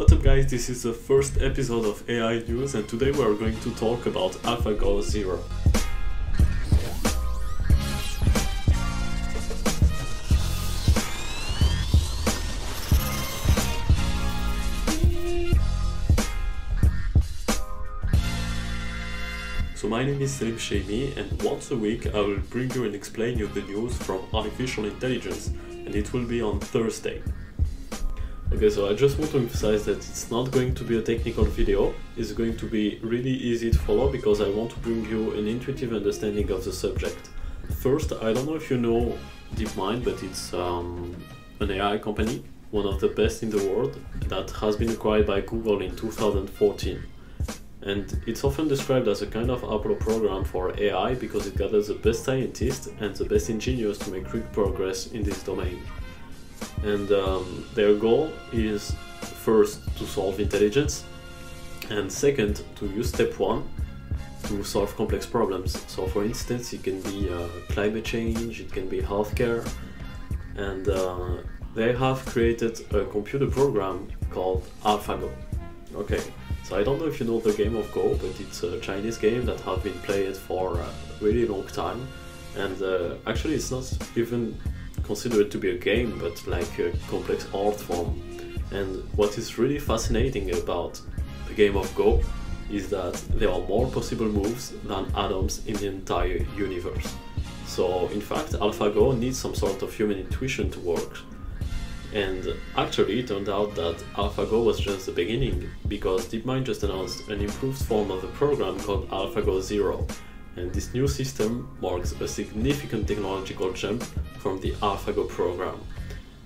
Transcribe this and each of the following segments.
What's up guys, this is the first episode of AI News and today we are going to talk about AlphaGo Zero. So my name is Selim Chehimi and once a week I will bring you and explain you the news from artificial intelligence and it will be on Thursday. Okay, so I just want to emphasize that it's not going to be a technical video, it's going to be really easy to follow because I want to bring you an intuitive understanding of the subject. First, I don't know if you know DeepMind, but it's um, an AI company, one of the best in the world, that has been acquired by Google in 2014 and it's often described as a kind of Apollo program for AI because it gathers the best scientists and the best engineers to make quick progress in this domain. And um, their goal is first to solve intelligence, and second to use step one to solve complex problems. So, for instance, it can be uh, climate change, it can be healthcare, and uh, they have created a computer program called AlphaGo. Okay, so I don't know if you know the game of Go, but it's a Chinese game that have been played for a really long time. And uh, actually it's not even considered to be a game, but like a complex art form. And what is really fascinating about the game of Go is that there are more possible moves than atoms in the entire universe. So in fact, AlphaGo needs some sort of human intuition to work. And actually, it turned out that AlphaGo was just the beginning, because DeepMind just announced an improved form of the program called AlphaGo Zero. And this new system marks a significant technological jump from the AlphaGo program.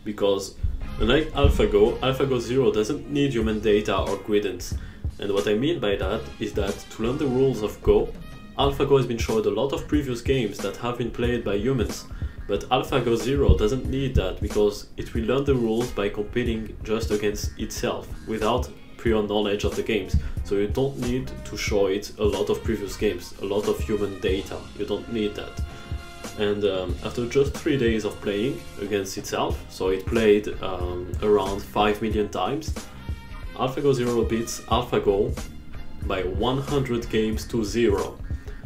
Because unlike AlphaGo, AlphaGo Zero doesn't need human data or guidance. And what I mean by that is that to learn the rules of Go, AlphaGo has been showed a lot of previous games that have been played by humans, but AlphaGo Zero doesn't need that because it will learn the rules by competing just against itself without prior knowledge of the games. So you don't need to show it a lot of previous games, a lot of human data. You don't need that. And um, after just three days of playing against itself, so it played um, around 5 million times, AlphaGo Zero beats AlphaGo by 100 games to 0.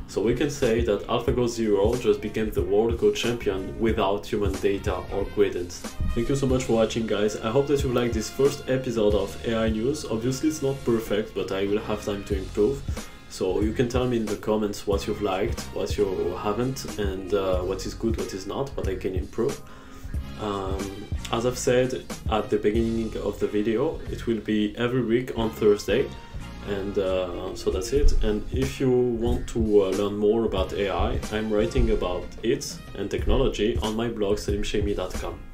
So we can say that AlphaGo Zero just became the world Go champion without human data or guidance. Thank you so much for watching guys, I hope that you liked this first episode of AI News. Obviously it's not perfect, but I will have time to improve. So you can tell me in the comments what you've liked, what you haven't, and uh, what is good, what is not, what I can improve. Um, as I've said at the beginning of the video, it will be every week on Thursday and uh, so that's it and if you want to uh, learn more about AI I'm writing about it and technology on my blog selimchehimi.com